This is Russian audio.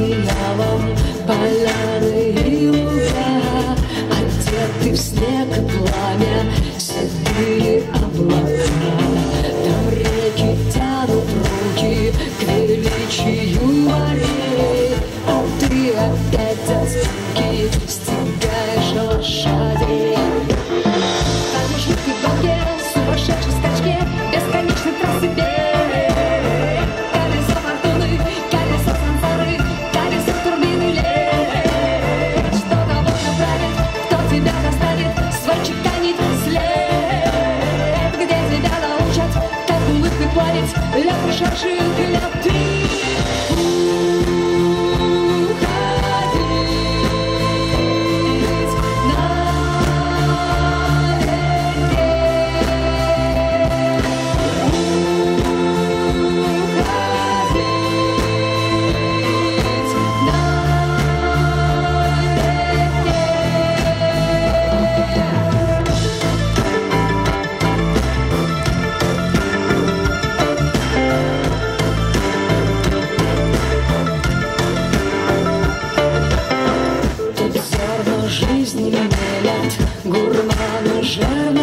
синовом поляны и луга, Одеты а в снег и пламя, седые She'll be up to gurmanı jermen.